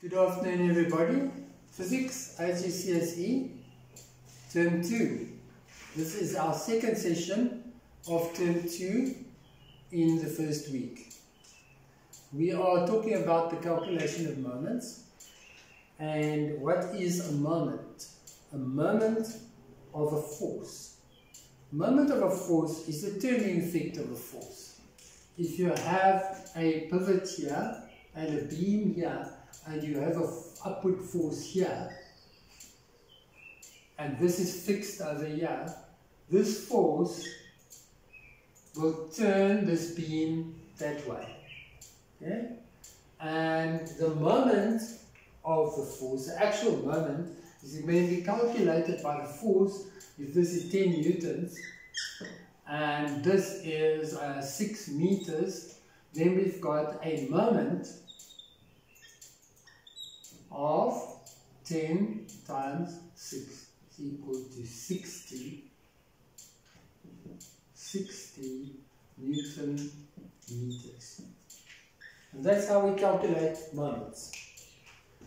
Good afternoon everybody. Physics IGCSE Term 2. This is our second session of Term 2 in the first week. We are talking about the calculation of moments and what is a moment? A moment of a force. Moment of a force is the turning effect of a force. If you have a pivot here and a beam here and you have a upward force here and this is fixed over here, this force will turn this beam that way. Okay? And the moment of the force, the actual moment, is be calculated by the force, if this is 10 newtons, and this is uh, 6 meters, then we've got a moment of 10 times 6 is equal to 60 60 Newton meters. And that's how we calculate moments.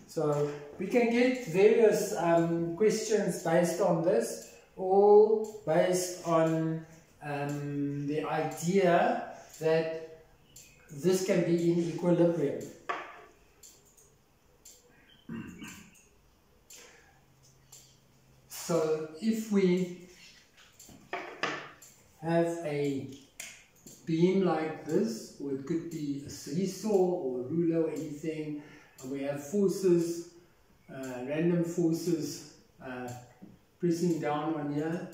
So we can get various um, questions based on this, all based on um, the idea that this can be in equilibrium. So if we have a beam like this, or it could be a seesaw or a ruler or anything, and we have forces, uh, random forces uh, pressing down on here.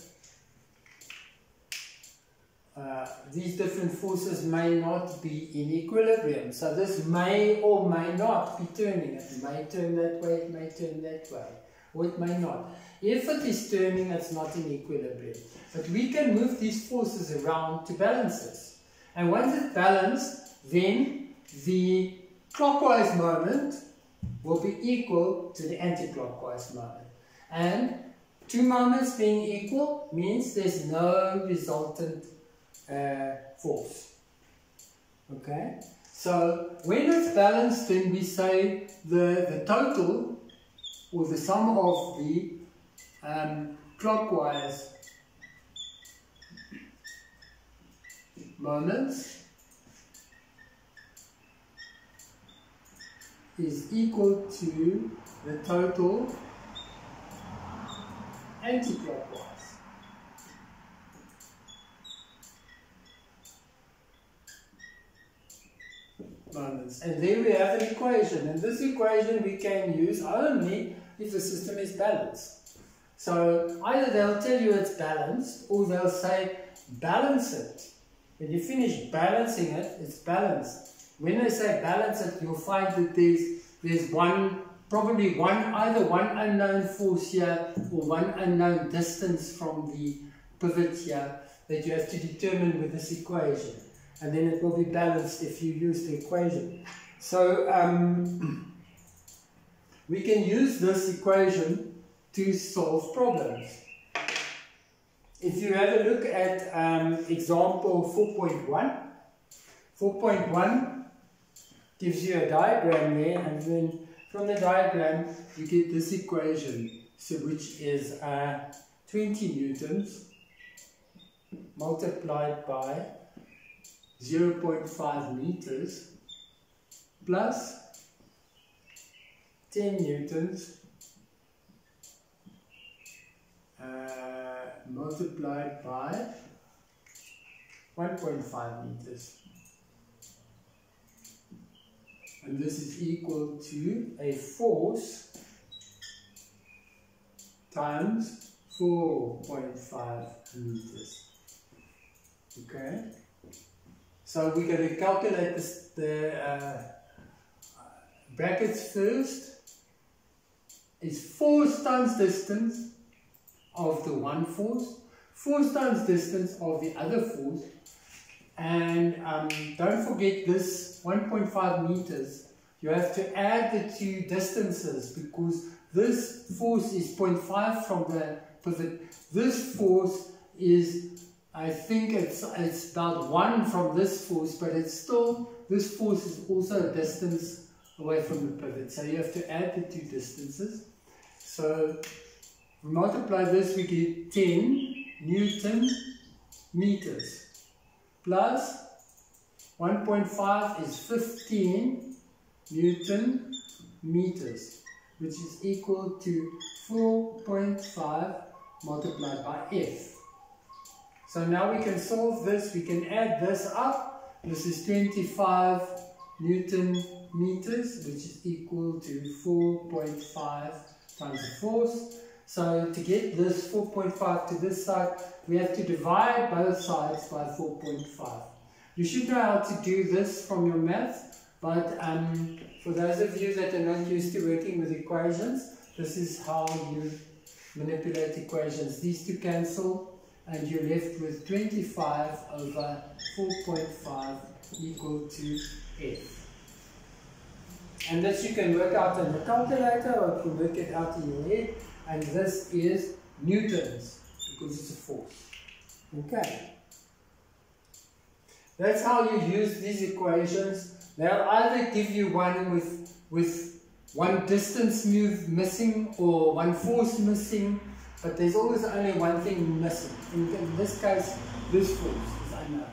Uh, these different forces may not be in equilibrium. So this may or may not be turning. It may turn that way, it may turn that way, or it may not. If it is turning, it's not in equilibrium. But we can move these forces around to balance this. And once it's balanced, then the clockwise moment will be equal to the anti-clockwise moment. And two moments being equal means there's no resultant uh, force. Okay? So when it's balanced, then we say the, the total or the sum of the um, clockwise moments is equal to the total anti-clockwise. moments. And there we have an equation. And this equation we can use only if the system is balanced. So either they'll tell you it's balanced or they'll say balance it. When you finish balancing it, it's balanced. When they say balance it, you'll find that there's, there's one, probably one, either one unknown force here or one unknown distance from the pivot here that you have to determine with this equation. And then it will be balanced if you use the equation. So um, we can use this equation to solve problems. If you have a look at um, example 4.1, 4.1 gives you a diagram there and then from the diagram you get this equation so which is uh, 20 newtons multiplied by 0.5 meters plus 10 newtons multiplied by 1.5 meters. And this is equal to a force times 4.5 meters. Okay? So we're going to calculate this, the uh, brackets first. Is force times distance of the one force, force times distance of the other force, and um, don't forget this 1.5 meters. You have to add the two distances because this force is 0.5 from the pivot. This force is, I think it's, it's about 1 from this force, but it's still, this force is also a distance away from the pivot. So you have to add the two distances. So we multiply this, we get 10 Newton meters plus 1.5 is 15 Newton meters, which is equal to 4.5 multiplied by F. So now we can solve this, we can add this up. This is 25 Newton meters, which is equal to 4.5 times the force. So to get this 4.5 to this side, we have to divide both sides by 4.5. You should know how to do this from your math, but um, for those of you that are not used to working with equations, this is how you manipulate equations. These two cancel, and you're left with 25 over 4.5 equal to F. And this you can work out in the calculator or you can work it out in your head. And this is newtons because it's a force. Okay. That's how you use these equations. They'll either give you one with, with one distance move missing or one force missing, but there's always only one thing missing. In, in this case, this force, as I know.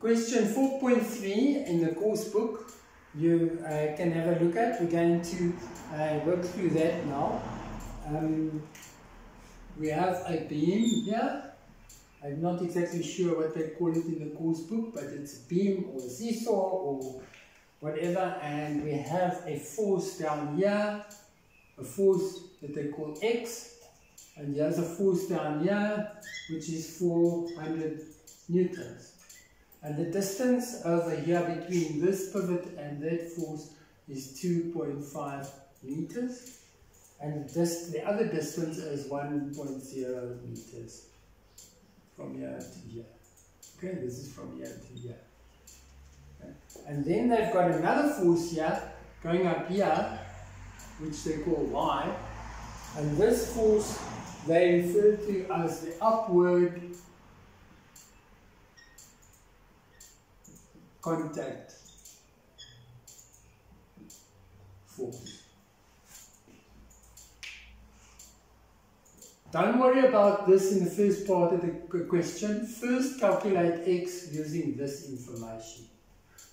Question 4.3 in the course book you uh, can have a look at. We're going to uh, work through that now. Um, we have a beam here. I'm not exactly sure what they call it in the course book, but it's a beam or a seesaw or whatever. And we have a force down here, a force that they call X. And there's a force down here, which is 400 newtons. And the distance over here between this pivot and that force is 2.5 meters. And this, the other distance is 1.0 meters from here to here. Okay, this is from here to here. And then they've got another force here going up here, which they call Y. And this force they refer to as the upward contact force. Don't worry about this in the first part of the question. First calculate x using this information.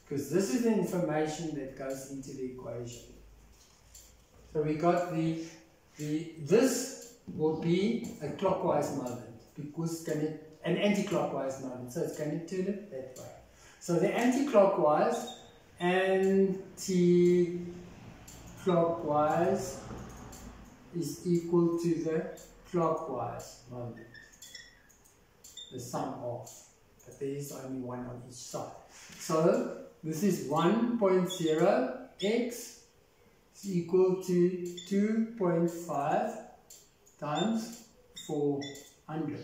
Because this is the information that goes into the equation. So we got the, the this will be a clockwise moment because it's going to, an anti-clockwise moment. So it's going to turn it that way. So the anti-clockwise, anti-clockwise is equal to the clockwise moment, the sum of. But there is only one on each side. So this is 1.0 x is equal to 2.5 times 400.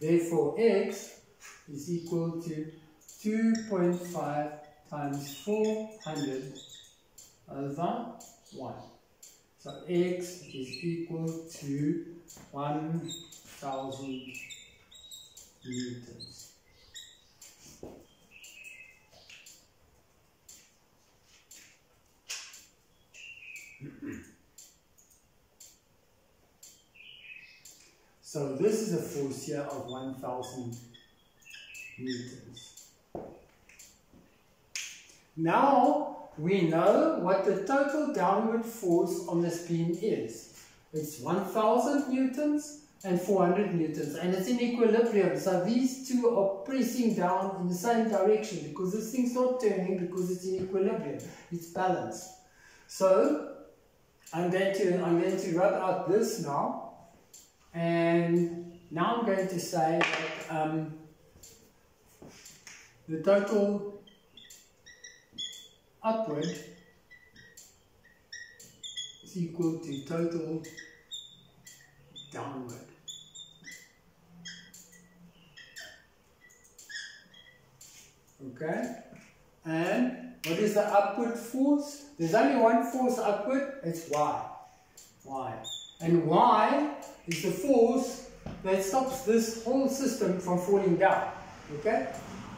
Therefore, x is equal to 2.5 times 400 over 1. So x is equal to 1000 newtons. So this is a force here of 1000 newtons. Now we know what the total downward force on this beam is. It's 1000 newtons and 400 newtons and it's in equilibrium so these two are pressing down in the same direction because this thing's not turning because it's in equilibrium it's balanced so I'm going to I'm going to rub out this now and now I'm going to say that um, the total upward is equal to total downward. Okay? And what is the upward force? There's only one force upward, it's Y. Y. And Y is the force that stops this whole system from falling down. Okay?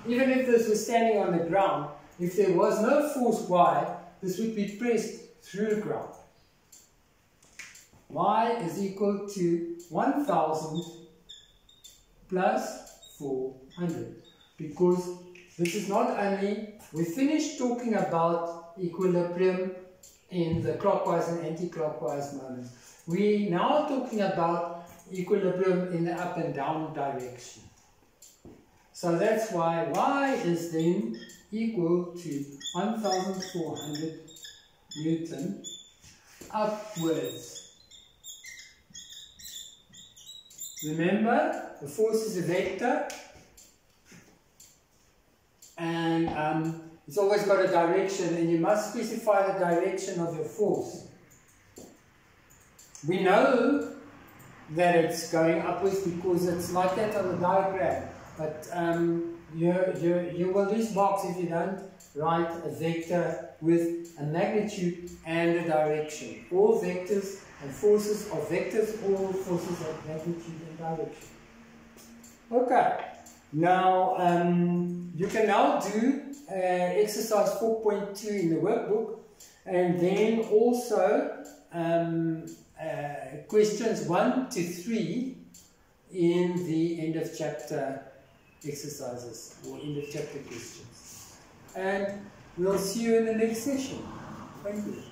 Even if this was standing on the ground, if there was no force Y, this would be pressed through the ground. Y is equal to 1000 plus 400 because this is not only, we finished talking about equilibrium in the clockwise and anti-clockwise moments. We now talking about equilibrium in the up and down direction. So that's why y is then equal to 1400 Newton upwards. Remember, the force is a vector and um, it's always got a direction and you must specify the direction of your force. We know that it's going upwards because it's like that on the diagram. But um, you, you, you will lose marks if you don't write a vector with a magnitude and a direction. All vectors and forces are vectors, all forces have magnitude and direction. Okay, now um, you can now do uh, exercise 4.2 in the workbook and then also um, uh, questions 1 to 3 in the end of chapter exercises or end of chapter questions. And we'll see you in the next session. Thank you.